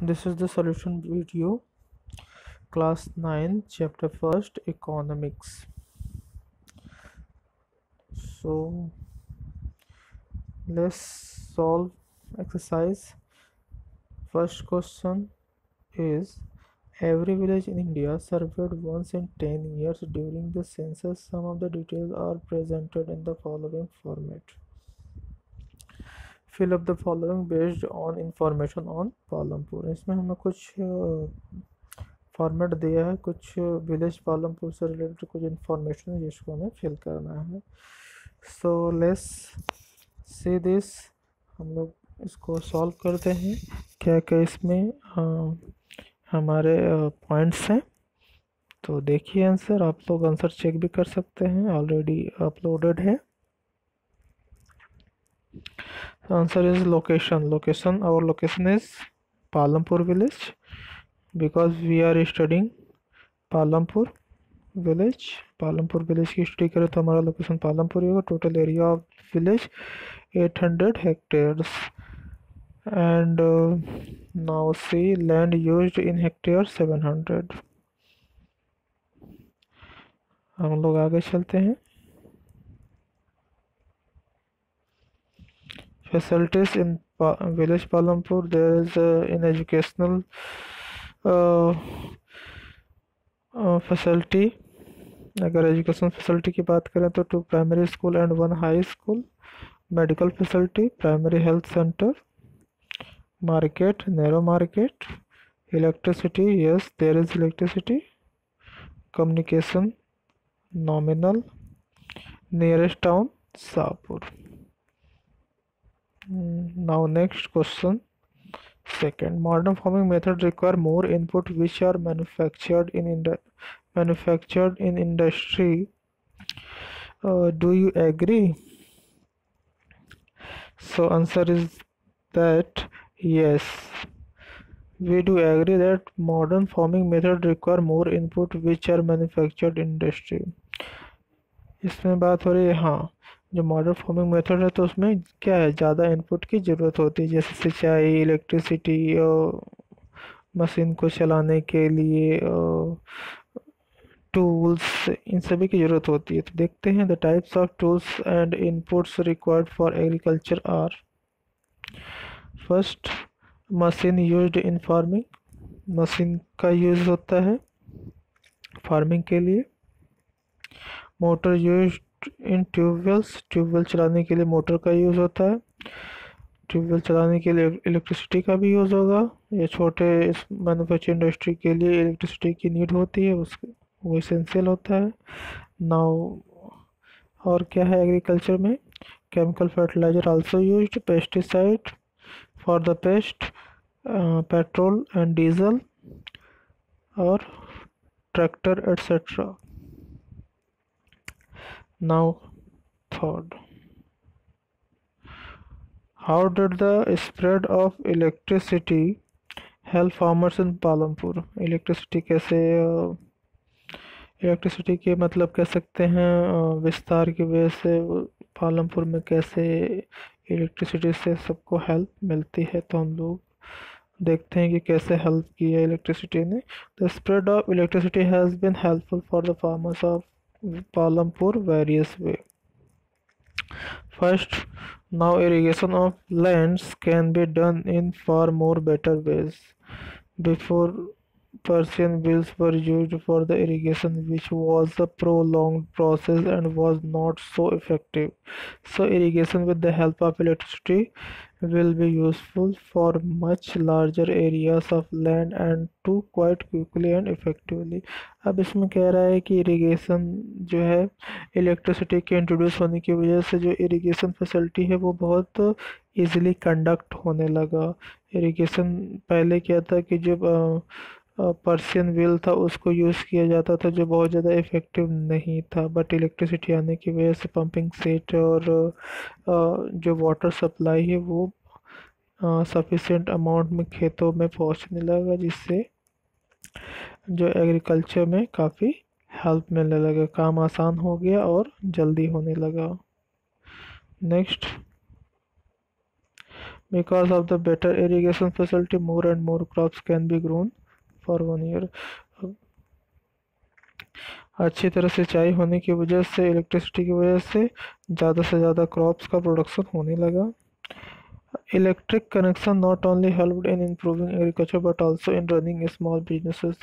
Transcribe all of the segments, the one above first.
this is the solution video. Class 9 chapter first economics. So let's solve exercise. First question is every village in india surveyed once in 10 years during the census some of the details are presented in the following format fill up the following based on information on Palampur इसमें हमें कुछ format दिया है। कुछ village Palampur से related कुछ information है जिसको हमें फिल करना है। सो लेस सी दिस हम लोग इसको सॉल्व करते हैं। क्या क्या इसमें आ, हमारे पॉइंट्स हैं। तो देखिए आंसर आप लोग आंसर चेक भी कर सकते हैं। ऑलरेडी अपलोडेड है। Answer is location location our location is palampur village because we are studying palampur village palampur village की स्टडी करें तो हमारा लोकेशन पालमपुर ही होगा total area of village 800 hectares and uh, now see land used in hectare 700 हम लोग आगे चलते हैं facilities in pa village Palampur there is uh, in educational uh, uh, facility. अगर एजुकेशन फैसिलिटी की बात करें तो two primary school and one high school medical facility primary health centre market narrow market electricity yes there is electricity communication nominal nearest town Shahpur now next question second modern farming methods require more input which are manufactured in manufactured in industry uh, do you agree so answer is that yes we do agree that modern farming methods require more input which are manufactured in industry इसमें बात हो रही है हाँ जो modern farming method है तो उसमें क्या है, ज़्यादा इनपुट की ज़रूरत होती है, जैसे सिंचाई इलेक्ट्रिसिटी और मशीन को चलाने के लिए टूल्स इन सभी की ज़रूरत होती है। तो देखते हैं the types of tools and inputs required for agriculture are first machine used in farming machine का यूज़ होता है फ़ार्मिंग के लिए motor use in tubewells, tubewell चलाने के लिए मोटर का यूज़ होता है। ट्यूबवेल चलाने के लिए इलेक्ट्रिसिटी का भी यूज़ होगा। या छोटे इस मैनुफैक्चर इंडस्ट्री के लिए इलेक्ट्रिसिटी की नीड होती है, उस, वो इसेंशियल होता है। नाउ और क्या है एग्रीकल्चर में? Chemical fertiliser also used pesticide for the pest petrol and diesel और tractor etcetera Now, third, how did the spread of electricity help farmers in पालमपुर इलेक्ट्रिसिटी कैसे इलेक्ट्रिसिटी के मतलब कह सकते हैं विस्तार की वजह से पालमपुर में कैसे इलेक्ट्रिसिटी से सबको हेल्प मिलती है तो हम लोग देखते हैं कि कैसे हेल्प किया इलेक्ट्रिसिटी ने। The spread of electricity has been helpful for the farmers of Palampur various way. First, now irrigation of lands can be done in far more better ways. Before Persian wheels were used for the irrigation which was a prolonged process and was not so effective. So irrigation with the help of electricity will be useful for much larger areas of land and to quite quickly and effectively. अब इसमें कह रहा है कि irrigation जो है electricity के introduce होने की वजह से जो इरिगेशन फैसिलिटी है, वो बहुत ईजिली कंडक्ट होने लगा। इरिगेशन पहले क्या था कि जब पर्सियन व्हील था, उसको यूज़ किया जाता था जो बहुत ज़्यादा इफ़ेक्टिव नहीं था। बट इलेक्ट्रिसिटी आने की वजह से पंपिंग सेट और जो वाटर सप्लाई है वो सफिशेंट अमाउंट में खेतों में पहुँचने लगा, जिससे जो एग्रीकल्चर में काफ़ी हेल्प मिलने लगा। काम आसान हो गया और जल्दी होने लगा। Next because of the better irrigation facility, more and more crops can be grown. For one year अच्छी तरह सिंचाई होने की वजह से इलेक्ट्रिसिटी की वजह से ज़्यादा से ज़्यादा क्रॉप्स का प्रोडक्शन होने लगा। Electric connection not only helped in improving agriculture but also in running small businesses.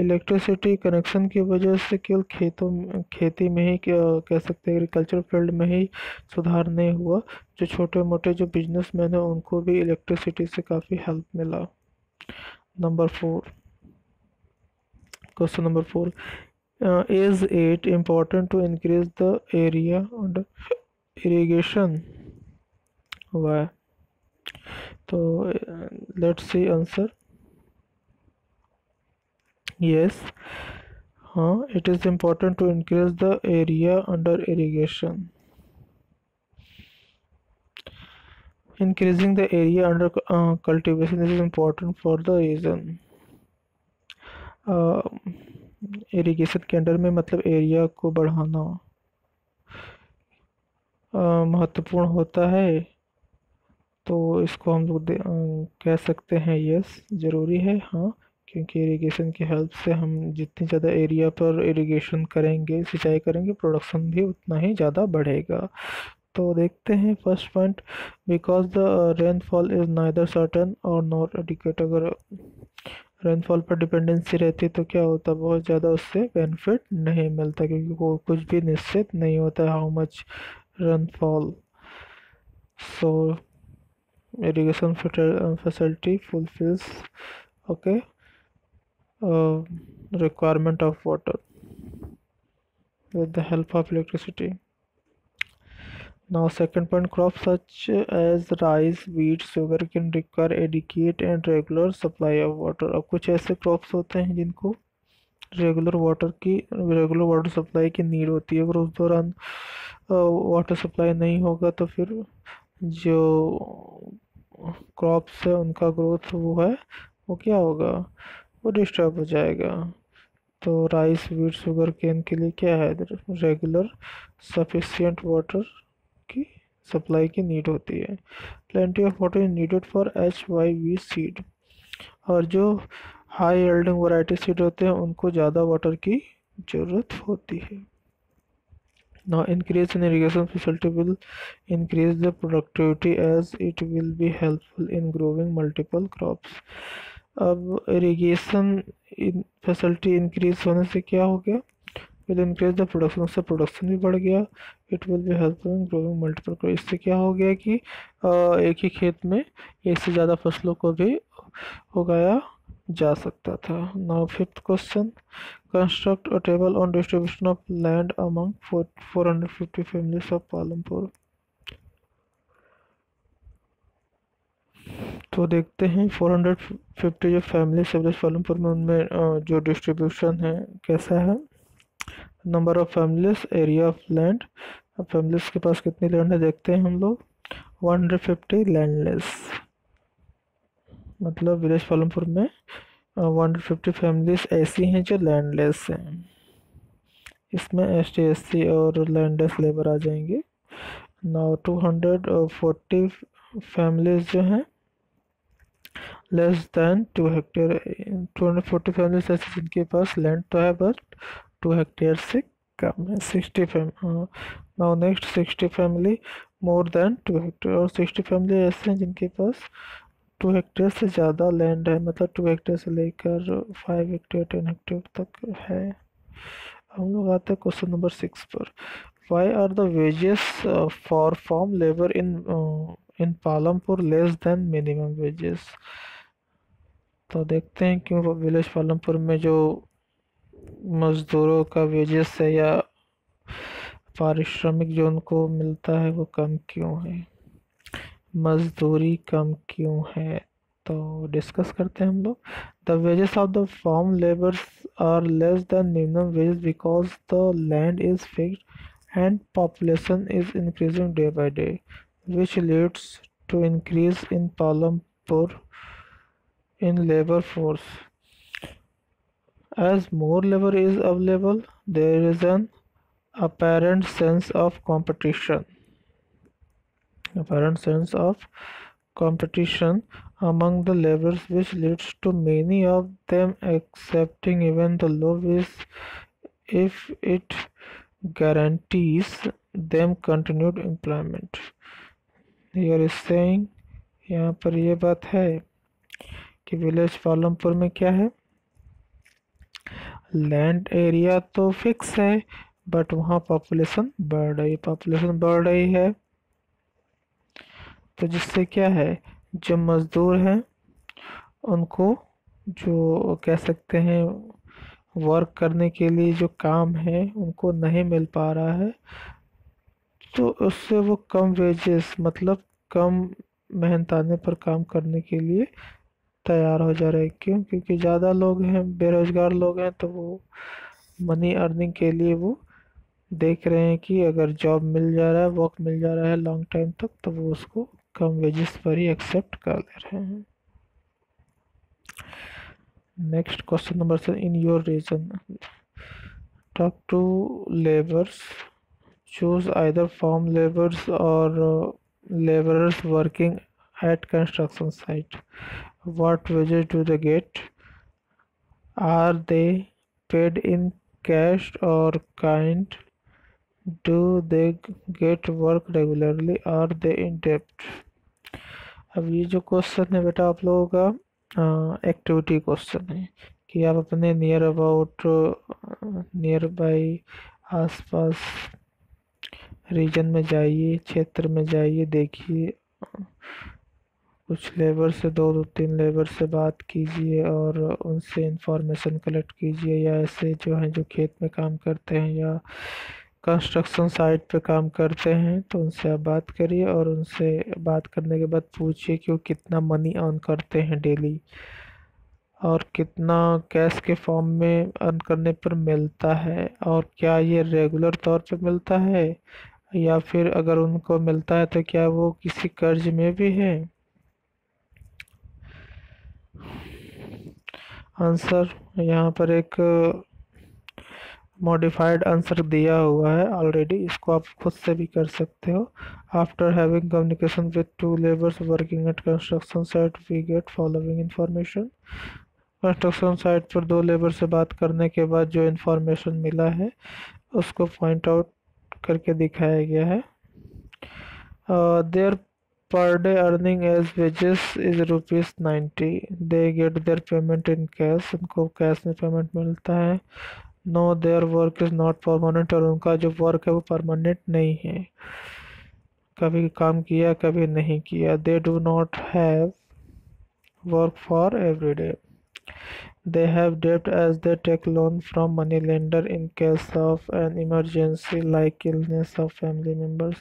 Electricity connection की वजह से केवल खेतों खेती में ही कह सकते हैं एग्रीकल्चर फ़ील्ड में ही सुधार नहीं हुआ। जो छोटे मोटे जो बिजनेसमैन हैं, उनको भी इलेक्ट्रिसिटी से काफ़ी हेल्प मिला। Number four question number four uh, is it important to increase the area under irrigation? Why? So uh, let's see answer. Yes it is important to increase the area under irrigation. Increasing the area under uh, cultivation is important for the reason. Irrigation के under में मतलब area को बढ़ाना महत्वपूर्ण होता है। तो इसको हम लोग कह सकते हैं यस ज़रूरी है हाँ क्योंकि इरिगेशन की हेल्प से हम जितनी ज़्यादा एरिया पर इरिगेशन करेंगे, सिंचाई करेंगे प्रोडक्शन भी उतना ही ज़्यादा बढ़ेगा। तो देखते हैं first point because the rainfall is neither certain और नॉट एडिकेट अगर रेनफॉल पर डिपेंडेंसी रहती तो क्या होता? बहुत ज़्यादा उससे बेनिफिट नहीं मिलता क्योंकि वो कुछ भी निश्चित नहीं होता how much rainfall so irrigation facility fulfils okay requirement of water with the help of electricity now, second point, crops such as rice, wheat, sugar can require adequate and regular supply of water. अब कुछ ऐसे crops होते हैं जिनको regular water की regular water supply की need होती है। अगर उस दौरान वाटर सप्लाई नहीं होगा तो फिर जो क्रॉप्स है, उनका ग्रोथ वो है, वो क्या होगा? वो डिस्टर्ब हो जाएगा। तो राइस वीट शुगर केन के लिए क्या है? रेगुलर सफिशियंट वाटर सप्लाई की नीड होती है। Plenty of water is needed for H Y V seed और जो हाई एल्डिंग वराइटी सीड होते हैं, उनको ज़्यादा वाटर की ज़रूरत होती है। ना increase in irrigation facility will increase the productivity as it will be helpful in growing multiple crops अब इरीगेशन फैसिलिटी इंक्रीज होने से क्या हो गया? विल इंक्रीज द प्रोडक्शन उससे प्रोडक्शन भी बढ़ गया। It will be helpful in growing multiple crop इससे क्या हो गया कि एक ही खेत में एक से ज़्यादा फ़सलों को भी उगाया जा सकता था। Now fifth question construct a table on distribution of land among 450 families of Palampur तो देखते हैं 450 जो फैमिली विलेज पालमपुर में उनमें जो डिस्ट्रीब्यूशन है, कैसा है? Number of families, area of land. अब फैमिलीज़ के पास कितनी लैंड है देखते हैं हम लोग। One hundred fifty landless. मतलब विलेज पालमपुर में वन हंड्रेड फिफ्टी फैमिलीज़ ऐसी हैं जो लैंडलेस हैं। इसमें एस टी एस सी और लैंडलेस लेबर आ जाएँगे। Now two hundred forty families जो हैं, less than two hectare, two hundred forty families ऐसी जिनके पास लैंड तो है बट टू हेक्टेयर से कम है 60 fam now next 60 family more than two hectare और 60 फैमिली ऐसे हैं जिनके पास टू हेक्टेयर से ज़्यादा लैंड है मतलब टू हेक्टेयर से लेकर फाइव हेक्टेयर टेन हेक्टेयर तक है। हम लोग आते हैं क्वेश्चन नंबर सिक्स पर। Why are the wages for farm labour in in Palampur less than minimum wages तो देखते हैं क्यों विलेज पालमपुर में जो मज़दूरों का वेजेस है या पारिश्रमिक जो उनको मिलता है वो कम क्यों है? मजदूरी कम क्यों है? तो डिस्कस करते हैं हम लोग। The wages of the farm labours are less than minimum wage because the land is fixed and population is increasing day by day which leads to increase in Palampur in labour force as more labor is available there is an apparent sense of competition apparent sense of competition among the laborers which leads to many of them accepting even the lowest if it guarantees them continued employment here is saying यहाँ पर ये बात है कि village Palampur में क्या है land area तो फिक्स है बट वहाँ पॉपुलेशन बढ़ रही पॉपुलेशन बढ़ रही है। तो जिससे क्या है, जो मज़दूर हैं, उनको जो कह सकते हैं वर्क करने के लिए जो काम है, उनको नहीं मिल पा रहा है। तो उससे वो कम वेजेस मतलब कम मेहनताने पर काम करने के लिए तैयार हो जा रहे हैं। क्यों? क्योंकि ज़्यादा लोग हैं, बेरोज़गार लोग हैं तो वो मनी अर्निंग के लिए वो देख रहे हैं कि अगर जॉब मिल जा रहा है वर्क मिल जा रहा है लॉन्ग टाइम तक तो वो उसको कम वेजेस पर ही एक्सेप्ट कर ले रहे हैं। Next question number seven in your region talk to labours choose either farm labours or laborers working at construction site what wages do they get are they paid in cash or kind do they get work regularly are they in debt अब ये जो question है बेटा आप लोगों का activity question है कि आप अपने नियर अबाउट नियर बाई आसपास रीजन में जाइए क्षेत्र में जाइए देखिए कुछ लेबर से दो दो तीन लेबर से बात कीजिए और उनसे इंफॉर्मेशन कलेक्ट कीजिए या ऐसे जो हैं जो खेत में काम करते हैं या कंस्ट्रक्शन साइट पे काम करते हैं तो उनसे आप बात करिए और उनसे बात करने के बाद पूछिए कि वो कितना मनी अर्न करते हैं डेली और कितना कैश के फॉर्म में अर्न करने पर मिलता है और क्या ये रेगुलर तौर पे मिलता है या फिर अगर उनको मिलता है तो क्या वो किसी कर्ज में भी है? आंसर, यहाँ पर एक मॉडिफाइड आंसर दिया हुआ है ऑलरेडी इसको आप खुद से भी कर सकते हो। After having communication with two labours working at construction site we get following information construction site पर दो लेबर से बात करने के बाद जो इन्फॉर्मेशन मिला है, उसको पॉइंट आउट करके दिखाया गया है। There per day earning as wages is rupees ninety they get their payment in cash उनको कैश में पेमेंट मिलता है। No their work is not permanent और उनका जो वर्क है वो परमानेंट नहीं है। कभी काम किया, कभी नहीं किया। They do not have work for every day They have debt as they take loan from money lender in case of an emergency, like illness of family members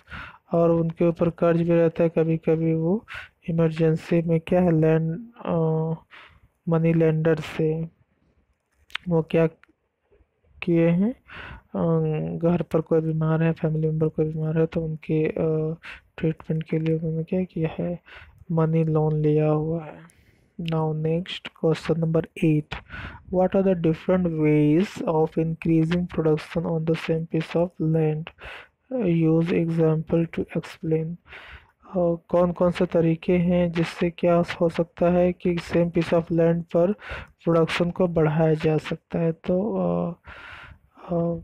और उनके ऊपर कर्ज भी रहता है कभी कभी वो इमरजेंसी में क्या है, लैंड मनी लेंडर से वो क्या किए हैं? घर पर कोई बीमार है, फैमिली मेंबर कोई बीमार है तो उनके ट्रीटमेंट के लिए उन्होंने क्या किया है, मनी लोन लिया हुआ है। now next question number 8 what are the different ways of increasing production on the same piece of land? Uh, example to explain uh, कौन कौन से तरीके हैं जिससे क्या हो सकता है कि सेम पीस ऑफ़ लैंड पर प्रोडक्शन को बढ़ाया जा सकता है? तो आ, आ,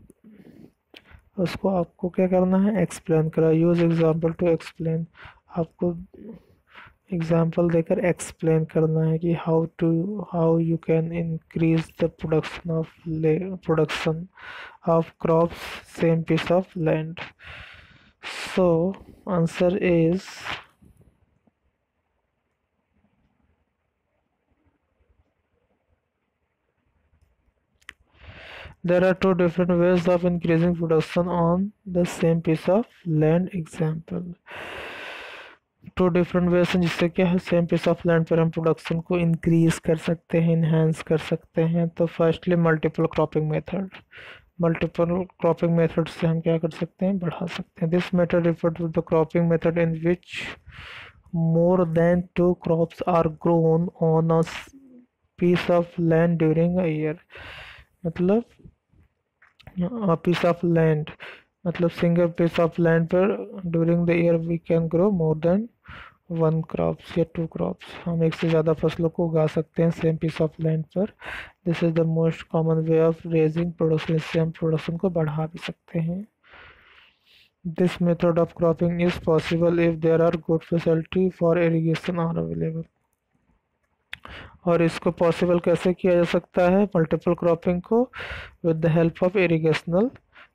उसको आपको क्या करना है? एक्सप्लेन करा। यूज़ एग्ज़ाम्पल टू एक्सप्लेन आपको एग्ज़ाम्पल देकर एक्सप्लेन करना है कि how to how you can increase the production of production of crops same piece of land so answer is there are two different ways of increasing production on the same piece of land example two different ways हैं, जिससे क्या है same piece of land पर हम production को increase कर सकते हैं इन्हेंस कर सकते हैं। तो firstly multiple cropping method multiple cropping method से हम क्या कर सकते हैं? बढ़ा सकते हैं। This method refer to the cropping method in which more than two crops are grown on a piece of land during a year मतलब पीस ऑफ़ लैंड मतलब सिंगल पीस ऑफ़ लैंड पर during the year we can grow more than one crops या two crops हम एक से ज़्यादा फ़सलों को उगा सकते हैं सेम पीस ऑफ़ लैंड पर. This is the most common way of raising production इससे हम प्रोडक्शन को बढ़ा भी सकते हैं. This method of cropping is possible if there are good facility for irrigation are available और इसको पॉसिबल कैसे किया जा सकता है? मल्टीपल क्रॉपिंग को with the help of irrigational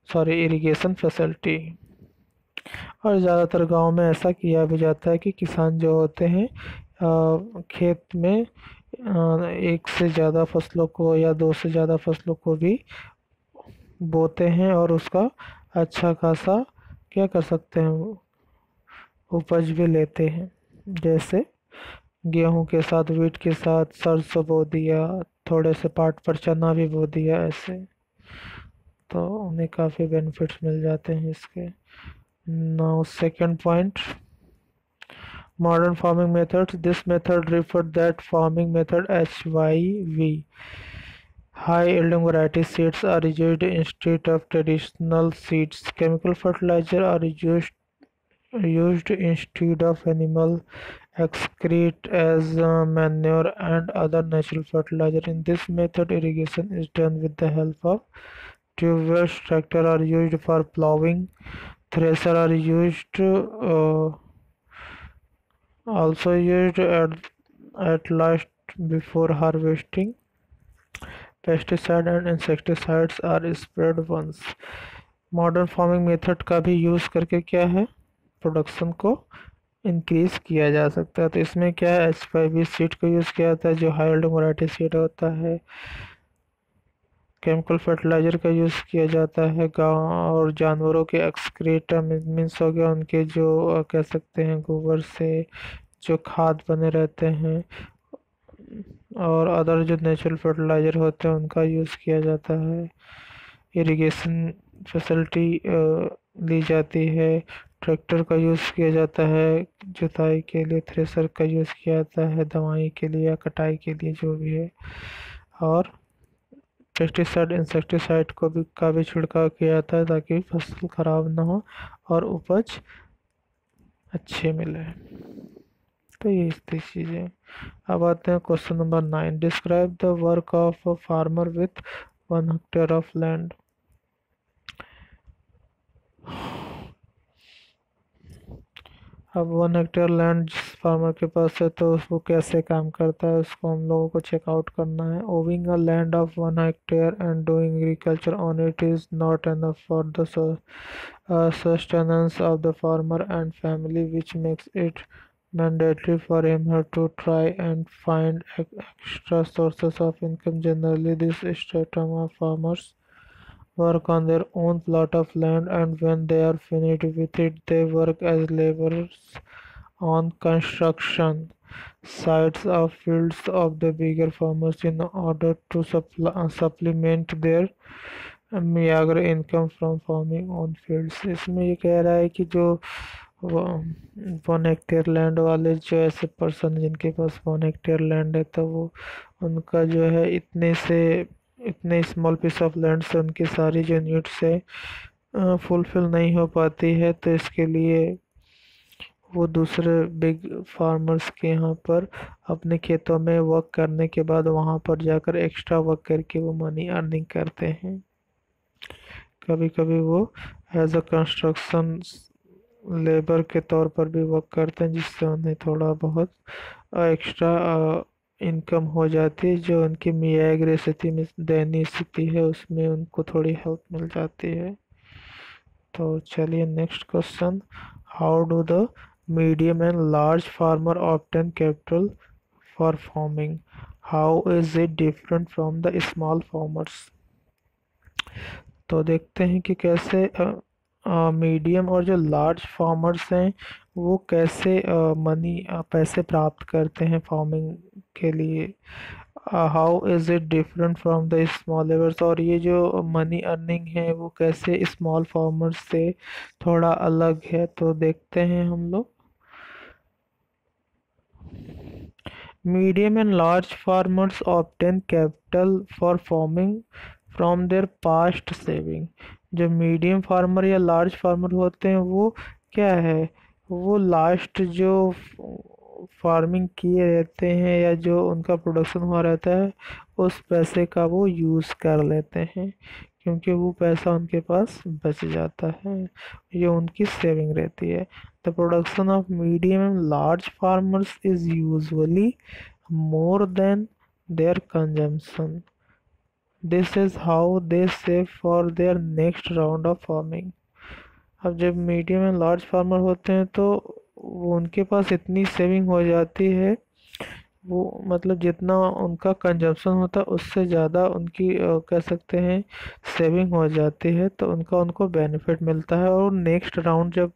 sorry irrigation facility और ज़्यादातर गाँव में ऐसा किया भी जाता है कि किसान जो होते हैं खेत में एक से ज़्यादा फ़सलों को या दो से ज़्यादा फ़सलों को भी बोते हैं और उसका अच्छा खासा क्या कर सकते हैं, उपज भी लेते हैं। जैसे गेहूँ के साथ वीट के साथ, सरसों बो दिया, थोड़े से पाट पर चना भी बो दिया, ऐसे। तो उन्हें काफ़ी बेनिफिट्स मिल जाते हैं इसके। Now second point modern farming methods this method refer that farming method H Y V high yielding variety seeds are reuse institute of traditional seeds chemical fertiliser are reuse use institute of animal excrete as manure and other natural fertiliser in this method irrigation is done with the help of tubeless tractor are used for plowing thresher are used uh, also used at, at last before harvesting pesticide and insecticides are spread once modern farming method का भी use करके क्या है production को increase किया जा सकता है तो इसमें क्या है एच फाइव सीट को यूज़ किया जाता है जो हाई वराइटी सीट होता है केमिकल फर्टिलाइज़र का यूज़ किया जाता है। गाँव और जानवरों के एक्सक्रीटा मीन्स हो गया उनके जो कह सकते हैं गोबर से जो खाद बने रहते हैं और अदर जो नेचुरल फर्टिलाइज़र होते हैं उनका यूज़ किया जाता है। इरिगेशन फैसिलिटी ली जाती है। ट्रैक्टर का यूज़ किया जाता है, जुताई के लिए थ्रेसर का यूज़ किया जाता है, दवाई के लिए या कटाई के लिए जो भी है। और पेस्टिसाइड इंसेक्टिसाइड को भी का भी छिड़काव किया जाता है ताकि फ़सल खराब ना हो और उपज अच्छे मिले। तो ये थी चीज़ें। अब आते हैं question number nine describe the work of a farmer with one hectare of land अब वन हेक्टेयर लैंड जिस फार्मर के पास है तो वो कैसे काम करता है, उसको हम लोगों को चेकआउट करना है। Owning a land of one hectare and doing agriculture on it is not enough for the sustenance of the farmer and family which makes it mandatory for him her to try and find extra sources of income generally this stratum of farmers work on their own plot of land and when they are finished with it they work as laborers on construction sites of fields of the bigger farmers in order to suppl supplement their meager income from farming on fields इसमें ये कह रहा है कि जो one hectare land वाले जो ऐसे पर्सन जिनके पास वन हेक्टेयर लैंड है तो वो उनका जो है इतने से इतने स्मॉल पीस ऑफ़ लैंड से उनकी सारी जो नीड्स है फुलफ़िल नहीं हो पाती है तो इसके लिए वो दूसरे बिग फार्मर्स के यहाँ पर अपने खेतों में वर्क करने के बाद वहाँ पर जाकर एक्स्ट्रा वर्क करके वो मनी अर्निंग करते हैं। कभी कभी वो एज अ कंस्ट्रक्शन लेबर के तौर पर भी वर्क करते हैं, जिससे उन्हें थोड़ा बहुत एक्स्ट्रा इनकम हो जाती है, जो उनकी मियाग्र स्थिति में दयनीय स्थिति है, उसमें उनको थोड़ी हेल्प मिल जाती है। तो चलिए next question how do the medium and large farmer obtain capital for farming how is it different from the small farmers तो देखते हैं कि कैसे मीडियम और जो लार्ज फार्मर्स हैं, वो कैसे मनी पैसे प्राप्त करते हैं फ़ार्मिंग के लिए। How is it different from the small labours और ये जो मनी अर्निंग है, वो कैसे स्मॉल फार्मर्स से थोड़ा अलग है? तो देखते हैं हम लोग। Medium and large farmers obtain capital for farming from their past saving जो मीडियम फार्मर या लार्ज फार्मर होते हैं, वो क्या है? वो लास्ट जो फ़ार्मिंग किए रहते हैं या जो उनका प्रोडक्शन हुआ रहता है, उस पैसे का वो यूज़ कर लेते हैं, क्योंकि वो पैसा उनके पास बच जाता है, ये उनकी सेविंग रहती है। The production of medium and large farmers is usually more than their consumption this is how they save for their next round of farming अब जब मीडियम एंड लार्ज फार्मर होते हैं तो वो उनके पास इतनी सेविंग हो जाती है, वो मतलब जितना उनका कंजप्शन होता है, उससे ज़्यादा उनकी कह सकते हैं सेविंग हो जाती है तो उनका उनको बेनिफिट मिलता है। और नेक्स्ट राउंड जब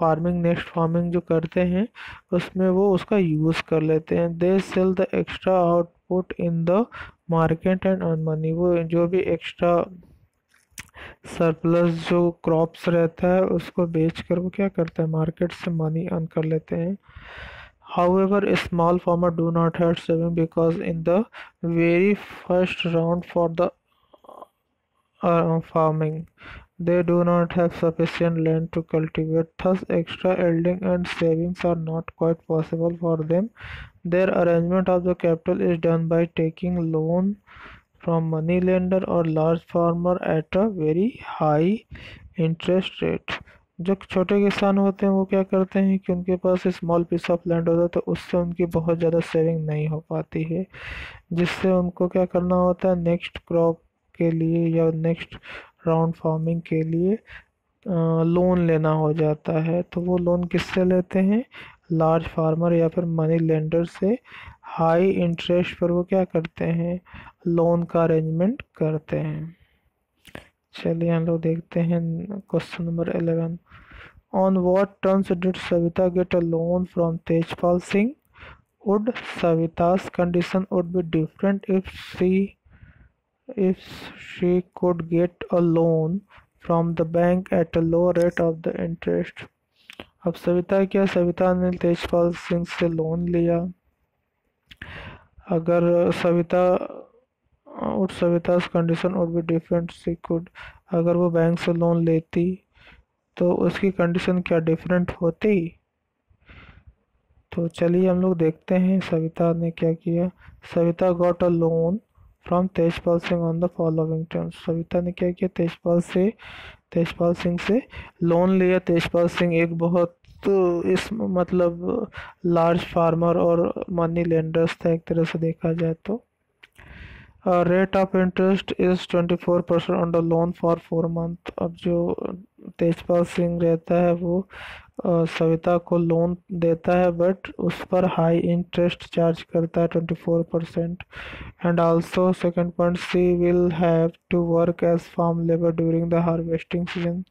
फ़ार्मिंग नेक्स्ट फ़ार्मिंग जो करते हैं, उसमें वो उसका यूज़ कर लेते हैं। They sell the extra output in the market and earn money वो जो भी एक्स्ट्रा सरप्लस जो क्रॉप्स रहता है उसको बेच कर वो क्या करते हैं मार्केट से मनी अर्न कर लेते हैं However, small farmers do not have saving because in the very first round for the uh, farming, they do not have sufficient land to cultivate. Thus, extra yielding and savings are not quite possible for them. Their arrangement of the capital is done by taking loan from lender or large farmer at a very high interest rate. जो छोटे किसान होते हैं, वो क्या करते हैं कि उनके पास स्मॉल पीस ऑफ़ लैंड होता है तो उससे उनकी बहुत ज़्यादा सेविंग नहीं हो पाती है, जिससे उनको क्या करना होता है नेक्स्ट क्रॉप के लिए या नेक्स्ट राउंड फ़ार्मिंग के लिए लोन लेना हो जाता है तो वो लोन किससे लेते हैं लार्ज फार्मर या फिर मनी लेंडर से हाई इंटरेस्ट पर वो क्या करते हैं? लोन का अरेंजमेंट करते हैं। चलिए हम लोग देखते हैं question number eleven on what terms did Savita get a loan from Tejpal Singh would Savita's condition would be different if she if she could get a loan from the bank at a low rate of the interest अब सविता क्या? सविता ने तेजपाल सिंह से loan लिया। अगर सविता और सविता's condition और भी different C could अगर वो बैंक से लोन लेती तो उसकी कंडीशन क्या डिफरेंट होती? तो चलिए हम लोग देखते हैं सविता ने क्या किया। Savita got a loan from Tejpal Singh on the following terms Savita ने क्या किया? तेजपाल से, तेजपाल सिंह से लोन लिया। तेजपाल सिंह एक बहुत तो इस मतलब लार्ज फार्मर और मनी लेंडर्स था एक तरह से देखा जाए तो। Rate of interest is twenty four percent on the loan for four month अब जो तेजपाल सिंह रहता है वो सविता को लोन देता है बट उस पर हाई इंटरेस्ट चार्ज करता है twenty four percent and also second point she will have to work as farm labour during the harvesting season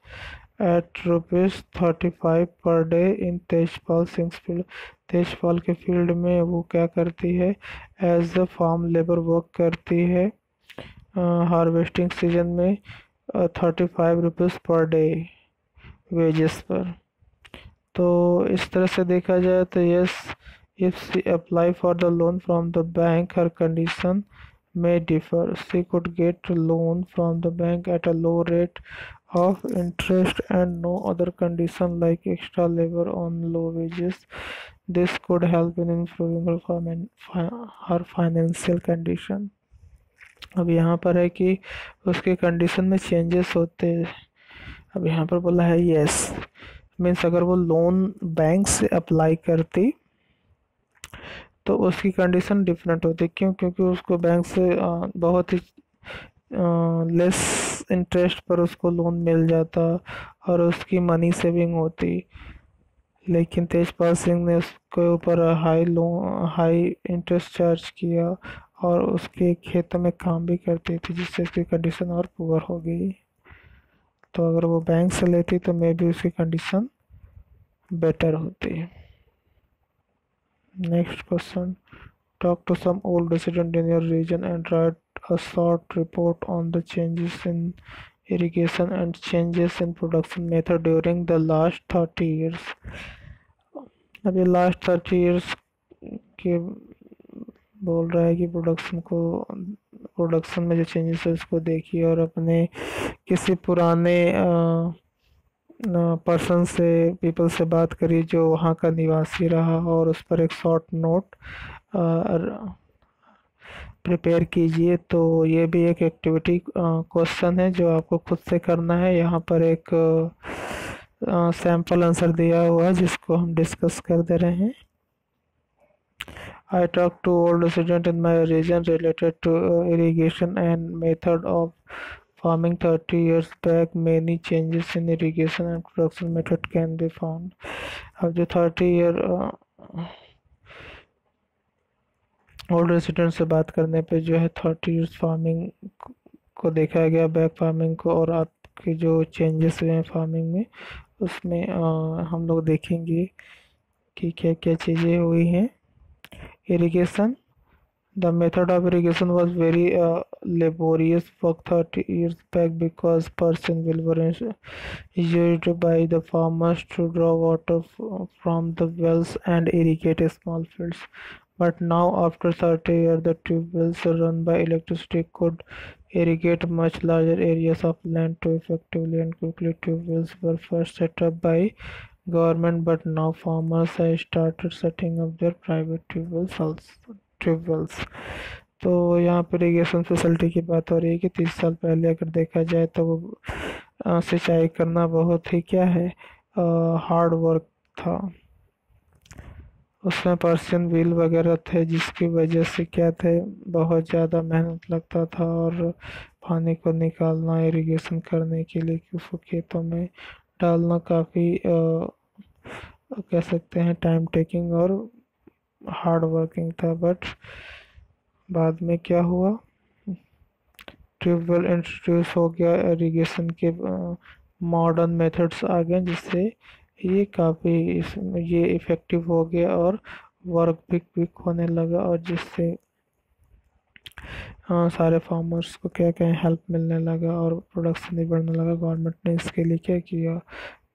at rupees thirty five per day in Tejpal Singh field Tejpal के field में वो क्या करती है? As a farm labour work करती है harvesting season में thirty five rupees per day wages पर। तो इस तरह से देखा जाए तो yes if she apply for the loan from the bank her condition may differ. She could get a loan from the bank at a low rate of interest and no other condition like extra labor on low wages. This could help in improving her financial condition. अब यहाँ पर है कि उसके condition में changes होते हैं अब यहाँ पर बोला है यस मीन्स अगर वो लोन बैंक से अप्लाई करती तो उसकी कंडीशन डिफरेंट होती है। क्यों? क्योंकि उसको बैंक से बहुत ही लेस इंटरेस्ट पर उसको लोन मिल जाता और उसकी मनी सेविंग होती। लेकिन तेजपाल सिंह ने उसके ऊपर high loan high interest charge किया और उसके खेतों में काम भी करती थी, जिससे उसकी कंडीशन और पुअर हो गई। तो अगर वो बैंक से लेती तो मे भी उसकी कंडीशन बेटर होती। Next question. Talk to some old resident in your region and write a short report on the changes in irrigation and changes in production method during the last 30 years. अभी last thirty years के बोल रहा है कि production को production में जो changes है उसको देखिए और अपने किसी पुराने पर्सन से पीपल से बात करिए जो वहाँ का निवासी रहा और उस पर एक शॉर्ट नोट प्रिपेयर कीजिए। तो ये भी एक एक्टिविटी क्वेश्चन है जो आपको खुद से करना है। यहाँ पर एक सैंपल आंसर दिया हुआ है जिसको हम डिस्कस कर दे रहे। हैं talked to old residents in my region related to uh, irrigation and method of farming thirty 30 back back changes in irrigation and production method can can found अब जो थर्टी ईयर ओल्ड रेसिडेंट से बात करने पे जो है thirty years farming को देखा गया बैक फ़ार्मिंग को और आपके जो चेंजेस हुए हैं फ़ार्मिंग में उसमें आ, हम लोग देखेंगे कि क्या क्या चीज़ें हुई हैं. Irrigation the method of irrigation was very uh, laborious for 30 years back because Persian will were used by the farmers to draw water from the wells and irrigate small fields. But now after 30 years the tube wells run by electricity could irrigate much larger areas of land too effectively and quickly. Tube wells were first set up by government but now farmers have started setting up their private tube wells tube wells तो यहाँ पर irrigation facility की बात हो रही है कि तीस साल पहले अगर देखा जाए तो वो सिंचाई करना बहुत ही क्या है हार्ड वर्क था। उसमें पर्शियन व्हील वगैरह थे, जिसकी वजह से क्या थे, बहुत ज़्यादा मेहनत लगता था और पानी को निकालना इरिगेशन करने के लिए उसको खेतों में डालना काफ़ी कह सकते हैं टाइम टेकिंग और हार्ड वर्किंग था बट बाद में क्या हुआ? ट्यूबवेल इंट्रोड्यूस हो गया इरीगेशन के मॉडर्न मेथड्स आ गए, जिससे ये काफ़ी इसमें ये इफ़ेक्टिव हो गया और वर्क भी क्विक होने लगा और जिससे सारे फार्मर्स को क्या क्या हेल्प मिलने लगा और प्रोडक्शन भी बढ़ने लगा। गवर्नमेंट ने इसके लिए क्या किया?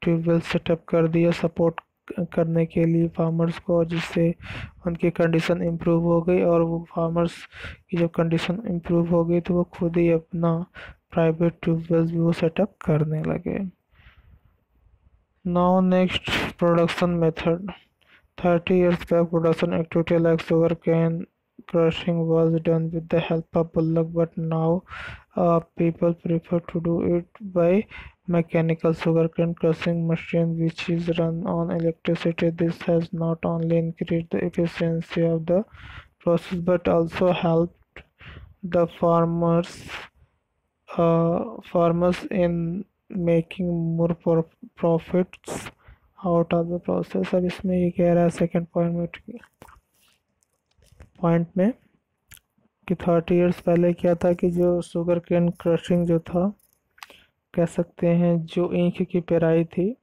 ट्यूबवेल सेटअप कर दिया सपोर्ट करने के लिए फार्मर्स को और जिससे उनकी कंडीशन इम्प्रूव हो गई और वो फार्मर्स की जब कंडीशन इम्प्रूव हो गई तो वो खुद ही अपना प्राइवेट ट्यूबवेल्स भी वो सेटअप करने लगे। Now next production method thirty years back production activity like sugarcane was done with the help of bullock but now uh, people prefer to do it by mechanical sugarcane crushing machine which is run on electricity this has not only increased the efficiency of the process but also helped the farmers uh, farmers in making more profits out of the process अब इसमें ये कह रहा है second point में point में कि thirty years पहले क्या था कि जो शुगर केन क्रशिंग जो था कह सकते हैं, जो ईंख की पेराई थी,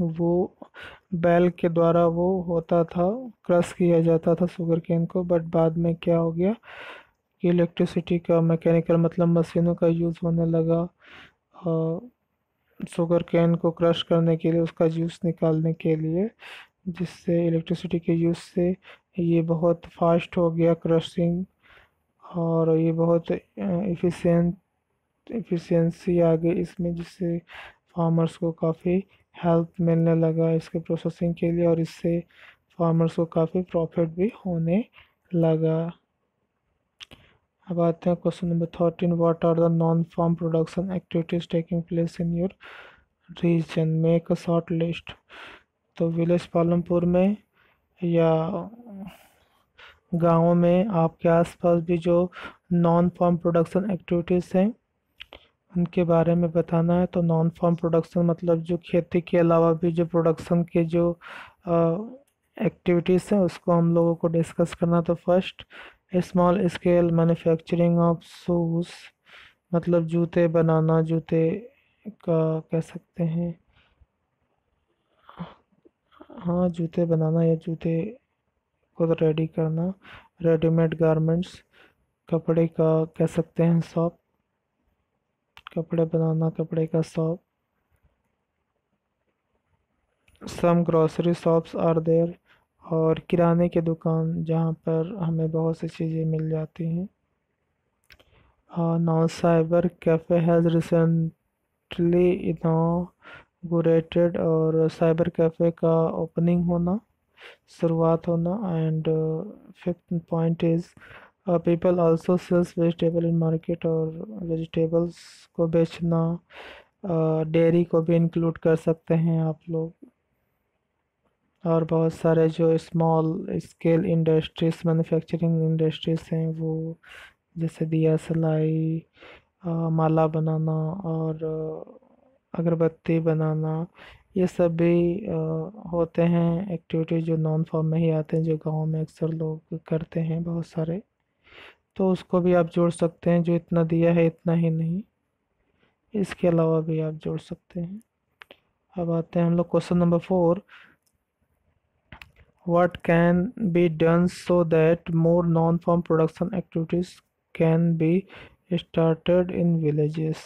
वो बैल के द्वारा वो होता था क्रश किया जाता था शुगर केन को, बट बाद में क्या हो गया कि इलेक्ट्रिसिटी का मैकेनिकल मतलब मशीनों का यूज़ होने लगा शुगर कैन को क्रश करने के लिए, उसका जूस निकालने के लिए, जिससे इलेक्ट्रिसिटी के यूज़ से ये बहुत फास्ट हो गया क्रशिंग, और ये बहुत एफिशिएंट एफिशिएंसी आ गई इसमें, जिससे फार्मर्स को काफ़ी हेल्प मिलने लगा इसके प्रोसेसिंग के लिए और इससे फार्मर्स को काफ़ी प्रॉफिट भी होने लगा। अब आते हैं question number thirteen what are the non farm production activities taking place in your region make a short list तो विलेज पालमपुर में या गाँव में आपके आसपास भी जो नॉन फार्म प्रोडक्शन एक्टिविटीज़ हैं उनके बारे में बताना है। तो नॉन फार्म प्रोडक्शन मतलब जो खेती के अलावा भी जो प्रोडक्शन के जो एक्टिविटीज़ हैं, उसको हम लोगों को डिस्कस करना तो first small scale manufacturing of shoes मतलब जूते बनाना, जूते का कह सकते हैं। हाँ जूते बनाना या जूते को रेडी करना। रेडीमेड गारमेंट्स कपड़े का कह सकते हैं शॉप कपड़े बनाना, कपड़े का shop. Some grocery shops are there और किराने की दुकान जहाँ पर हमें बहुत सी चीज़ें मिल जाती हैं। Now cyber cafe has recently inaugurated और साइबर कैफ़े का ओपनिंग होना, शुरुआत होना and fifth point is people also sells vegetable in market और वेजिटेबल्स को बेचना डेयरी uh, को भी इंक्लूड कर सकते हैं आप लोग। और बहुत सारे जो small scale industries manufacturing industries हैं वो जैसे दिया सिलाई माला बनाना और अगरबत्ती बनाना ये सब भी आ, होते हैं एक्टिविटी जो नॉन फॉर्म में ही आते हैं जो गाँव में अक्सर लोग करते हैं बहुत सारे। तो उसको भी आप जोड़ सकते हैं, जो इतना दिया है, इतना ही नहीं। इसके अलावा भी आप जोड़ सकते हैं। अब आते हैं हम लोग question number four. What can be done so that more non-farm production activities can be started in villages?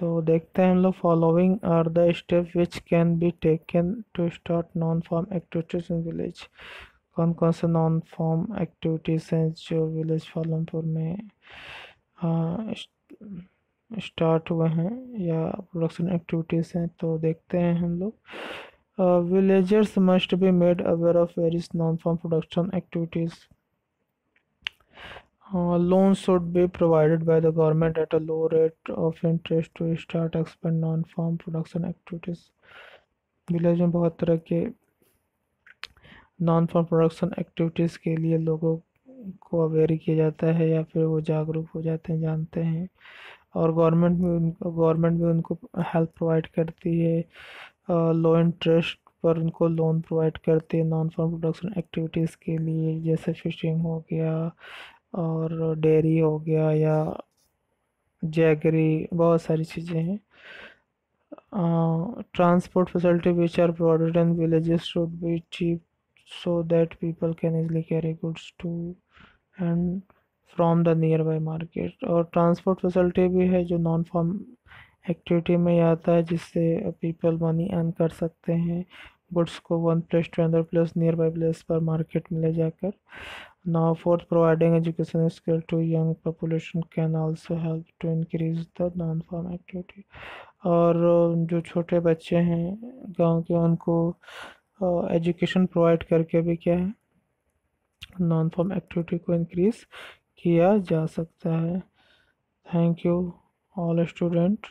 तो देखते हैं हम लोग following are the step which can be taken to start non farm activities in village कौन कौन से non farm activities हैं जो विलेज पालमपुर में स्टार्ट हुए हैं या प्रोडक्शन एक्टिविटीज़ हैं तो देखते हैं हम लोग। Villagers must be made aware of various non farm production activities loan should be provided by the government at a low rate of interest to start expand non farm production activities village में बहुत तरह के non farm production activities के लिए लोगों को aware किया जाता है या फिर वो जागरूक हो जाते हैं, जानते हैं। और गवर्नमेंट भी उनको गवर्नमेंट भी उनको हेल्प प्रोवाइड करती है। लो इंटरेस्ट पर उनको लोन प्रोवाइड करती है नॉन फार्म प्रोडक्शन एक्टिविटीज़ के लिए, जैसे फिशिंग हो गया और डेयरी हो गया या जैगरी बहुत सारी चीज़ें हैं। Transport facility which are provided in villages should be cheap so that people can easily carry goods to and from the nearby market और ट्रांसपोर्ट फैसिलिटी भी है जो नॉन फॉर्म एक्टिविटी में आता है, जिससे पीपल मनी अर्न कर सकते हैं। गुड्स को one place to other place nearby place पर मार्केट में ले जाकर। Now fourth providing education skill to young population can also help to increase the non farm activity और जो छोटे बच्चे हैं, गाँव के, उनको एजुकेशन प्रोवाइड करके भी क्या है नॉन फॉर्म एक्टिविटी को इंक्रीज किया जा सकता है। Thank you all student